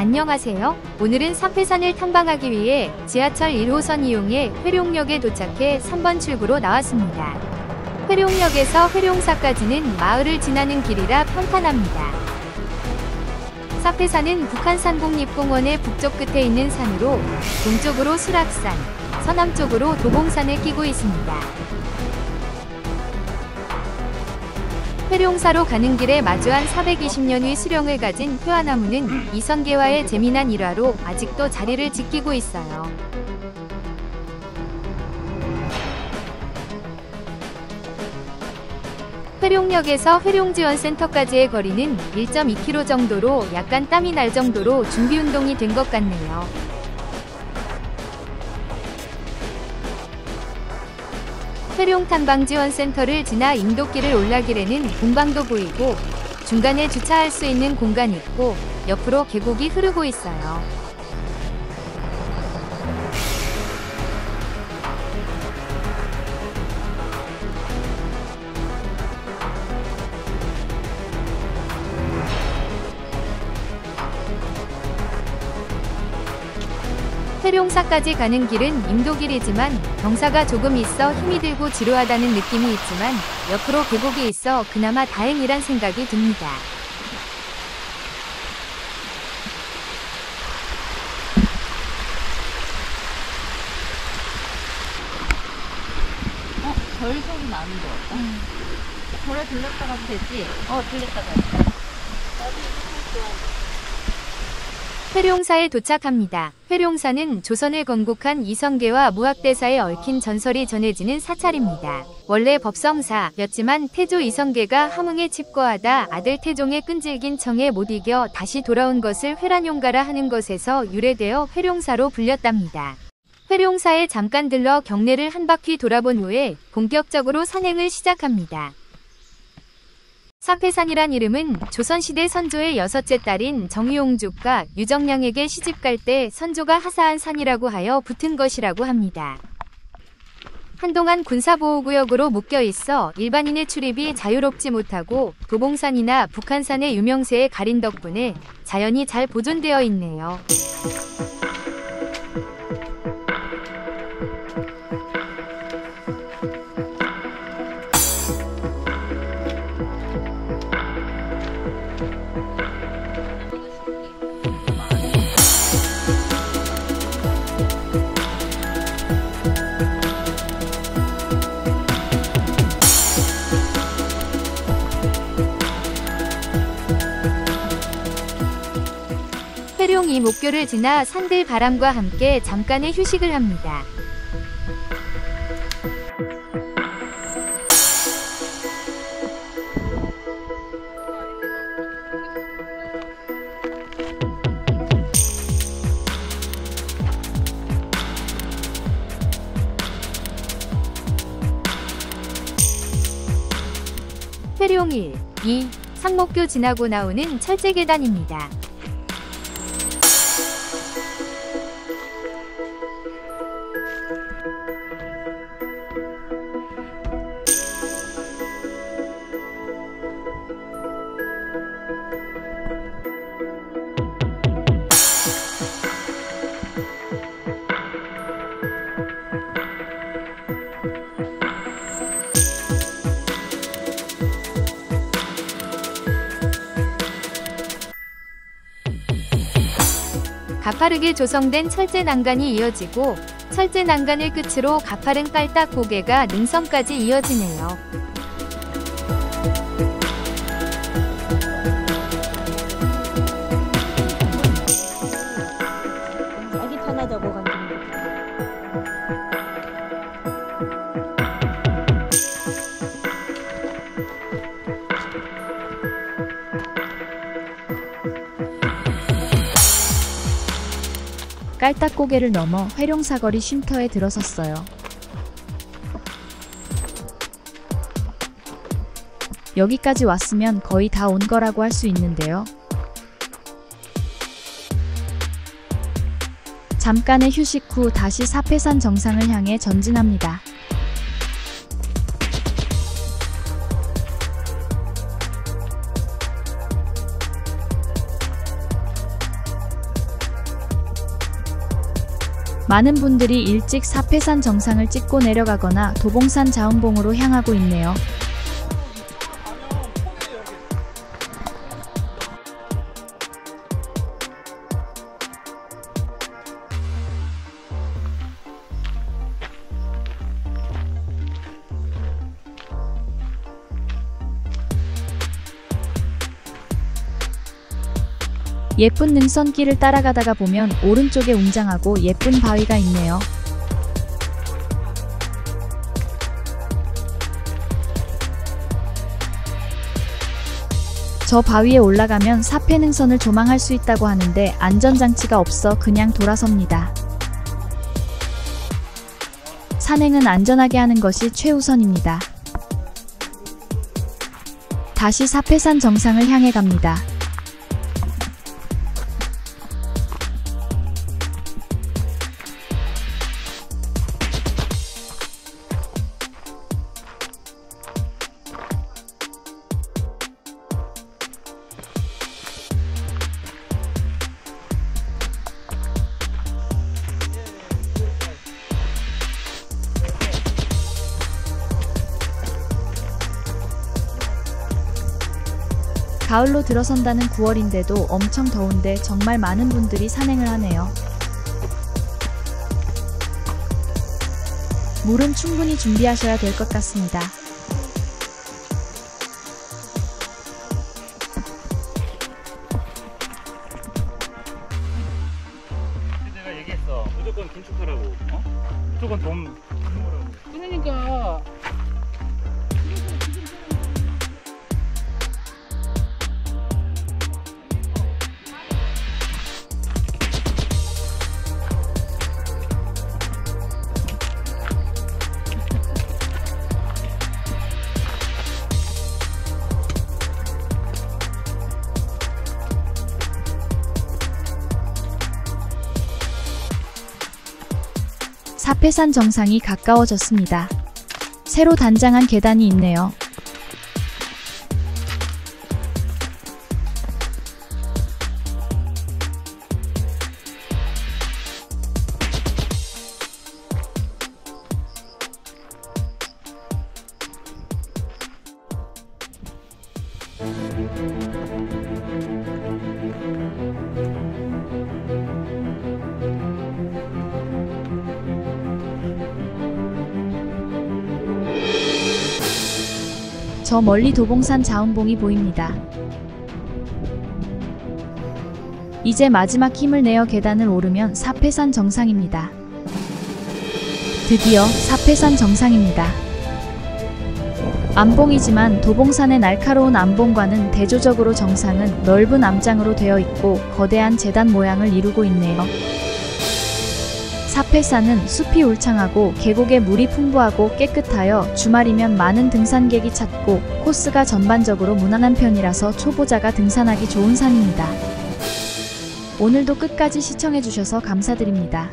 안녕하세요. 오늘은 사패산을 탐방하기 위해 지하철 1호선 이용해 회룡역에 도착해 3번 출구로 나왔습니다. 회룡역에서 회룡사까지는 마을을 지나는 길이라 평탄합니다. 사패산은 북한산 국립공원의 북쪽 끝에 있는 산으로 동쪽으로 수락산, 서남쪽으로 도봉산에 끼고 있습니다. 회룡사로 가는 길에 마주한 420년의 수령을 가진 효화나무는 이성계와의 재미난 일화로 아직도 자리를 지키고 있어요. 회룡역에서 회룡지원센터까지의 거리는 1.2km 정도로 약간 땀이 날 정도로 준비운동이 된 것 같네요. 회룡탄방지원센터를 지나 인도길을 올라길에는 공방도 보이고 중간에 주차할 수 있는 공간이 있고 옆으로 계곡이 흐르고 있어요. 회룡사까지 가는 길은 임도길이지만 경사가 조금 있어 힘이 들고 지루하다는 느낌이 있지만 옆으로 계곡이 있어 그나마 다행이란 생각이 듭니다. 어, 별 소리 나는 거 같다. 절에 들렸다 가면 되지? 어, 들렸다 가. 회룡사에 도착합니다. 회룡사는 조선을 건국한 이성계와 무학대사에 얽힌 전설이 전해지는 사찰입니다. 원래 법성사였지만 태조 이성계가 함흥에 집거하다 아들 태종의 끈질긴 청에 못 이겨 다시 돌아온 것을 회란용가라 하는 것에서 유래되어 회룡사로 불렸답니다. 회룡사에 잠깐 들러 경내를 한 바퀴 돌아본 후에 본격적으로 산행을 시작합니다. 사패산이란 이름은 조선시대 선조의 여섯째 딸인 정유용주가 유정량에게 시집갈 때 선조가 하사한 산이라고 하여 붙은 것이라고 합니다. 한동안 군사보호구역으로 묶여 있어 일반인의 출입이 자유롭지 못하고 도봉산이나 북한산의 유명세에 가린 덕분에 자연이 잘 보존되어 있네요. 회룡이 목교를 지나 산들 바람과 함께 잠깐의 휴식을 합니다. 회룡 1, 2, 상목교 지나고 나오는 철제 계단입니다. 가파르게 조성된 철제 난간이 이어지고 철제 난간을 끝으로 가파른 깔딱 고개가 능선까지 이어지네요. 깔딱고개를 넘어 회룡사거리 쉼터에 들어섰어요. 여기까지 왔으면 거의 다 온 거라고 할 수 있는데요. 잠깐의 휴식 후 다시 사패산 정상을 향해 전진합니다. 많은 분들이 일찍 사패산 정상을 찍고 내려가거나 도봉산 자운봉으로 향하고 있네요. 예쁜 능선길을 따라가다가 보면 오른쪽에 웅장하고 예쁜 바위가 있네요. 저 바위에 올라가면 사패능선을 조망할 수 있다고 하는데 안전장치가 없어 그냥 돌아섭니다. 산행은 안전하게 하는 것이 최우선입니다. 다시 사패산 정상을 향해 갑니다. 가을로 들어선다는 9월인데도 엄청 더운데 정말 많은 분들이 산행을 하네요. 물은 충분히 준비하셔야 될 것 같습니다. 내가 얘기했어. 무조건 긴축하라고. 어? 무조건 돈. 그러니까 사패산 정상이 가까워졌습니다. 새로 단장한 계단이 있네요. 저 멀리 도봉산 자운봉이 보입니다. 이제 마지막 힘을 내어 계단을 오르면 사패산 정상입니다. 드디어 사패산 정상입니다. 암봉이지만 도봉산의 날카로운 암봉과는 대조적으로 정상은 넓은 암장으로 되어 있고 거대한 재단 모양을 이루고 있네요. 사패산은 숲이 울창하고 계곡에 물이 풍부하고 깨끗하여 주말이면 많은 등산객이 찾고 코스가 전반적으로 무난한 편이라서 초보자가 등산하기 좋은 산입니다. 오늘도 끝까지 시청해주셔서 감사드립니다.